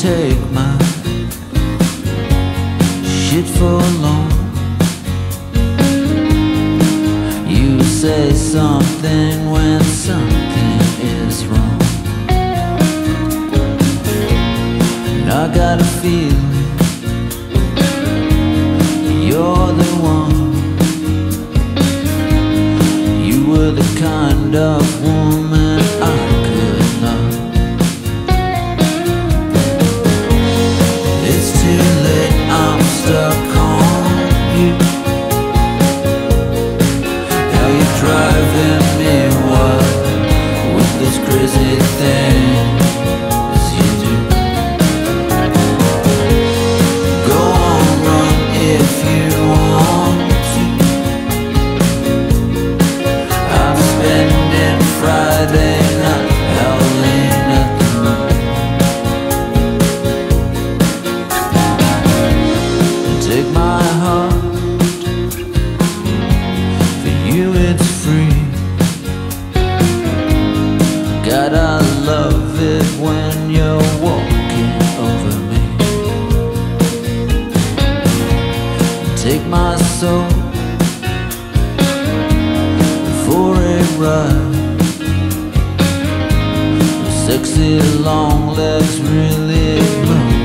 take my shit for long. You say something when something is wrong. And I got a feeling you're the one. You were the kind of one. Crazy things soul for a ride. Sexy long legs really move